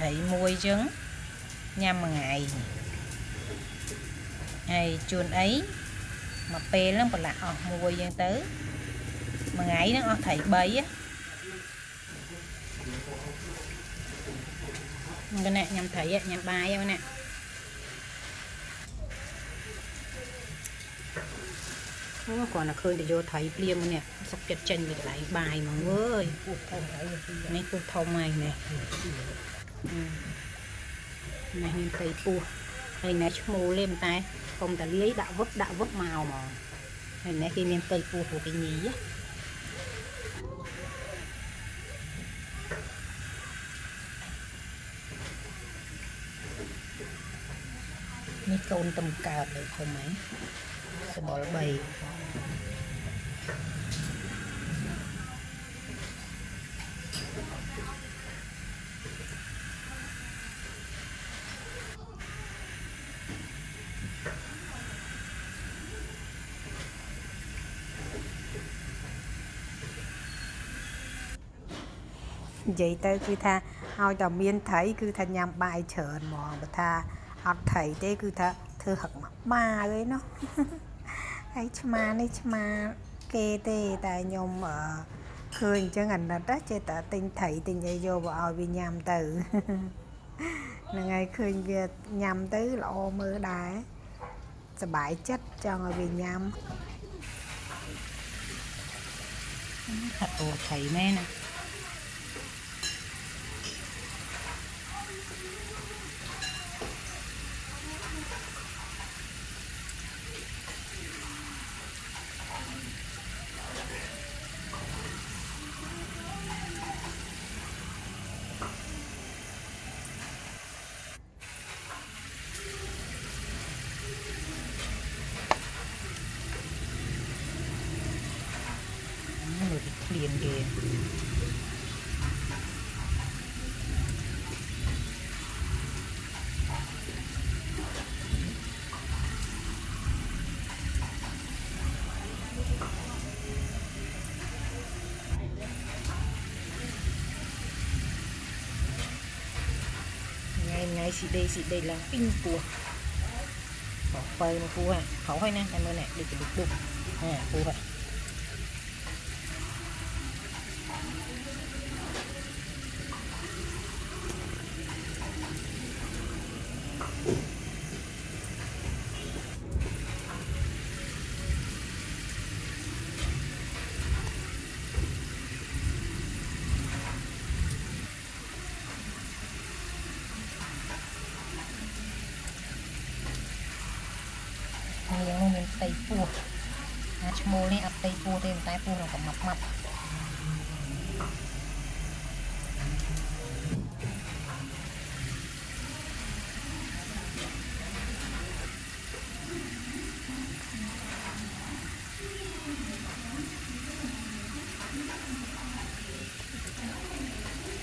thị mua trứng nhằm ngày. Ngày chuồn ấy mà pê lắm còn lại ọt ờ, mua dân tứ mà ngày nó ọt ờ, thị bấy á. Cái nè nhằm thị á nhằm bài em nè Ủa còn là khơi để vô thấy liền nè sắp chặt chân để lại bài mà người ơi. Này cô thâu mày nè. នឹងណាអូគាត់ណាឃើញតែយកត្រីភ្លាមនេះសុកចិត្តចេញពីកន្លែងបាយមកអើយពោះធំហើយនេះពោះធំហើយនេះនេះមានត្រីពោះហើយនេះឈ្មោលទេប៉ុន្តែកុំតាលាយដាក់វឹកដាក់វឹកមកហ្មងហើយនេះគេមានត្រីពោះព្រោះគេញីណានេះកូនតំកើតលើធំហ្នឹងសបល់3 និយាយទៅគឺថាឲ្យតែមានត្រីគឺថាញ៉ាំបាយច្រើនហ្មងបើថាអត់ត្រីទេគឺថាធ្វើហឹកមកម៉ាអើយណោះហើយឆ្មានេះឆ្មាគេទេតែខ្ញុំអឺឃើញអញ្ចឹងអាណិតណាចេះតែទិញត្រីទិញអីយកមកឲ្យវាញ៉ាំទៅហ្នឹងហើយឃើញវាញ៉ាំទៅល្អមើលដែរសប្បាយចិត្តចង់ឲ្យវាញ៉ាំហាត់អូត្រីមែនណា đây xịt đây xịt đây là pin của bỏ phơi mà cô ạ khẩu hay nè em ơi nè để cái đục đục nè cô ạ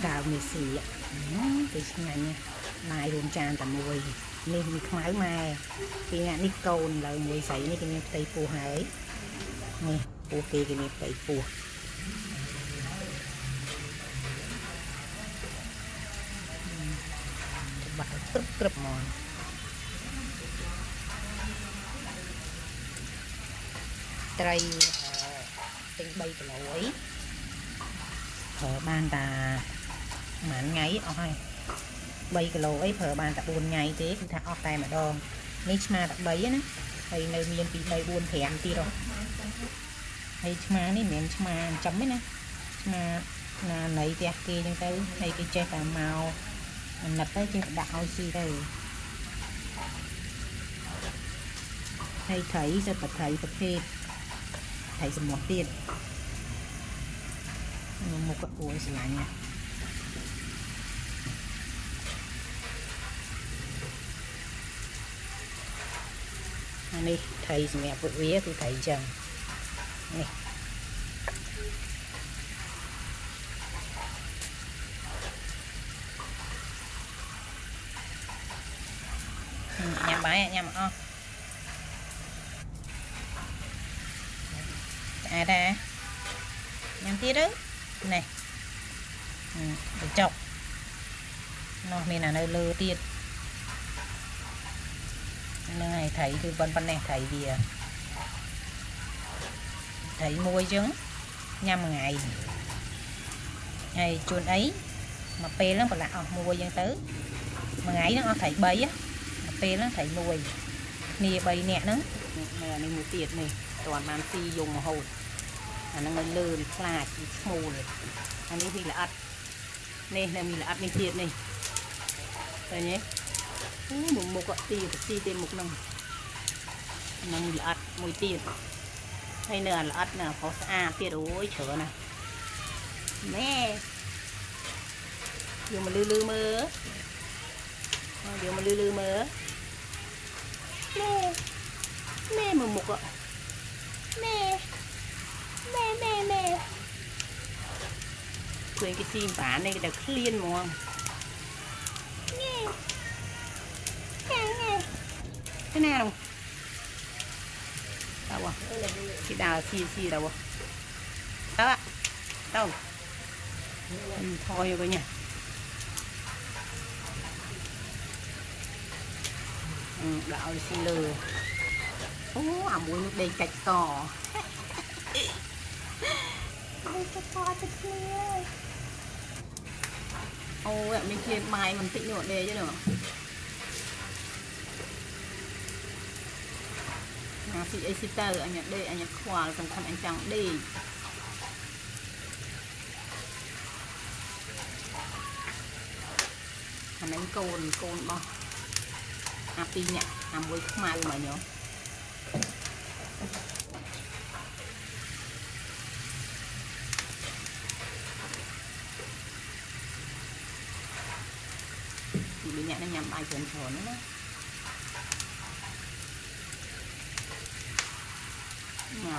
ក្តៅមីស៊ីទៅឆ្ងាញ់ណាស់បាយរួមចានតែមួយនេះមានខ្មៅម៉ែពីងាក់នេះកូនលើមួយស្រីនេះគេមានផ្ទៃពោះហើយនេះពោះគេគេមានផ្ទៃពោះបាត់ព្រឹបព្រឹបហ្មងត្រីអឺទិញ3គីឡូអីប្រើបានតា ប្រហែលថ្ងៃអស់ហើយ3គីឡូអីប្រើបានតែ4ថ្ងៃទេគឺថាអស់តែម្ដងនេះឆ្មាតែ3ណាហើយនៅមានពី3 4 5ទៀតហ៎ហើយឆ្មានេះមិនមែនឆ្មាចិញ្ចឹមទេណាឆ្មាណាណៃផ្ទះគេអញ្ចឹងទៅហើយគេចេះតែមកអាណិតទៅចេះតែដាក់ឲ្យស៊ីទៅហើយត្រីសិតតែត្រីប្រភេទត្រីសមុទ្រទៀតមុខក៏អួយស្រឡាញ់ណា នេះត្រីសម្រាប់ពុតវាគឺត្រីអញ្ចឹងនេះញ៉ាំបាយញ៉ាំអស់ស្អាតដែរញ៉ាំទៀតទៅនេះទៅចុក នោះមានអានៅលើទៀត ហ្នឹងហើយថៃគឺប៉ុណ្ប៉ុណ្ណេះថៃវាថៃមួយចឹងញ៉ាំមួយថ្ងៃហើយជួនអីមកពេលហ្នឹងប្រឡាក់អស់មួយចឹងទៅមួយថ្ងៃហ្នឹងអស់ថៃ3ណាមកពេលហ្នឹងថៃមួយគ្នា3នាក់ហ្នឹងនៅអានេះមួយទៀតនេះតើបានស៊ីយងរហូតអាហ្នឹងនៅលើវាខ្លាចវាឈ្មោលអានេះវាល្អិតនេះនៅមានល្អិតនេះទៀតនេះឃើញទេ អូមុខមុខអត់ទីទៅស៊ីទេមុខហ្នឹងហ្នឹងល្អិតមួយទៀតហើយនៅអាល្អិតនៅអាប្រុសស្អាតទៀតអូយច្រើនណាស់ម៉ែយកមកលឺលឺមើលយកមកលឺលឺមើលម៉ែម៉ែមើលមុខអម៉ែម៉ែម៉ែម៉ែឃើញគេស៊ីបាននេះគេតែឃ្លានហ្មង thế này đâu? Đâu à? Chị đào xì xì đâu à? Đâu ạ. Đâu thôi rồi nhỉ ừ, đào xì lừ. Ô à muốn nước đây cạch cò. Đây cạch cò thật kia ôi mình kia mai mình tịnh nữa để chứ nữa អូយអត់មានជាបាយបន្តិចនោះដេកទេនោះអាស៊ីអីស៊ីទៅអញដេកអញខ្វល់សំខាន់អញចង់ដេកអានឹងកូនកូនរបស់អាពីរនាក់អាមួយខ្មៅមកញោមពីរនាក់ហ្នឹងញ៉ាំបាយច្រើនច្រើនណា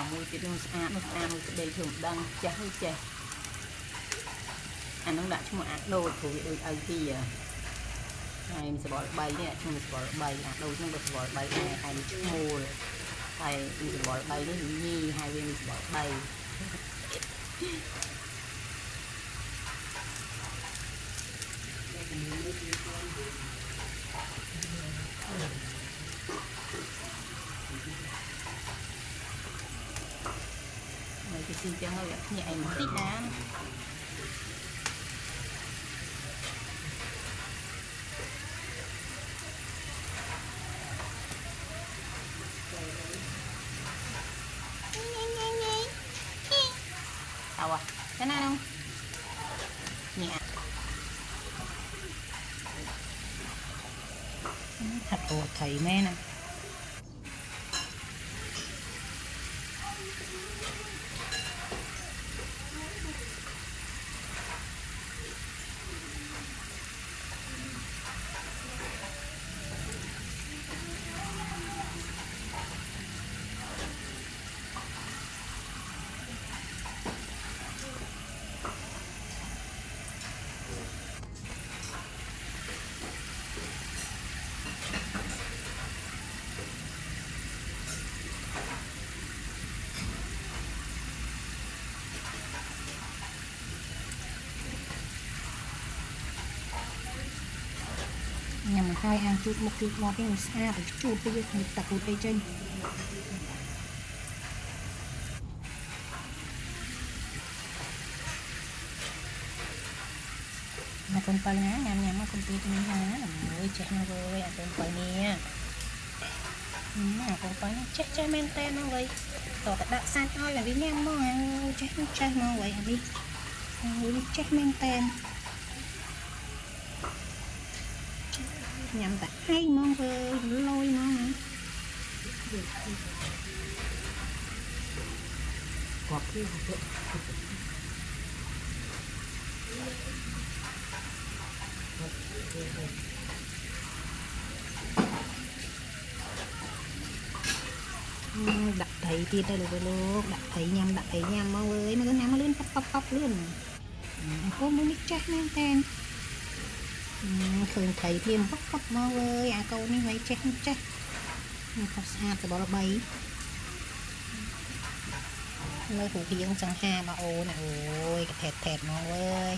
មកមួយទៀតនោះស្អាតនោះស្អាតនោះស្ដីធ្វើមិនដឹងចាស់ឬចេះអានោះដាក់ឈ្មោះអាដូចព្រោះវាដូចឪពីហ៎ហើយមានសបល់3នេះឈ្មោះសបល់3អាដូចហ្នឹងក៏សបល់3ដែរហើយមានឈ្មោលហើយមានសបល់3នេះញីហើយវាមានសបល់3 nhẹ một tí đã. Đầu à? Cái này không? Nhẹ. Thật của thầy mê nè. ហើយភ្ញាក់ឯងបន្តិចណា Đâu à? Cái này không? Nhẹ. Thật ủa thầy mẹ nè. nhằm hai hàng chút một chút một cái xa phải chút bây giờ phải tập một tay chân mà con phải ngá nhằm nhằm mà con tít mình ngá là mới chạy nó rồi à con phải nè mà con phải nó chết chết men tên nó vậy tỏ tại đặt san oi là đi nhằm mà chết chết mà vậy đi đi chết men tên ញ៉ាំតែហៃហ្មងធ្វើលយហ្មងណាគាត់គឺដាក់ត្រីទៀតទៅលោកលោកដាក់ត្រីញ៉ាំដាក់ត្រីញ៉ាំមកអើយមកញ៉ាំមកលឿនប៉ប៉ប៉លឿនអង្គមួយនេះចាស់មែនតើ ឃើញថៃធៀមពុកពុកមកអើយអាកូននេះໄວចេះចេះនេះខុសស្អាតសបល់3មើលរូបរាងសង្ហាមកអូនអូយកថេតថេតមកអើយ